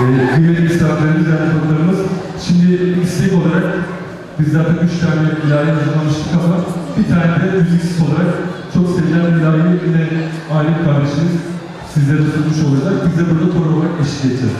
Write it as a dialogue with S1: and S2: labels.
S1: e, kıymetli misafirlerimiz, yardımcılarımız. Şimdi istek olarak biz zaten üç tane ilahi hazırlamıştık ama bir tane de müziksiz olarak çok sevilen ilahi yine Arif kardeşimiz sizlere sunmuş olacak. Biz de burada koro olarak eşlik edeceğiz.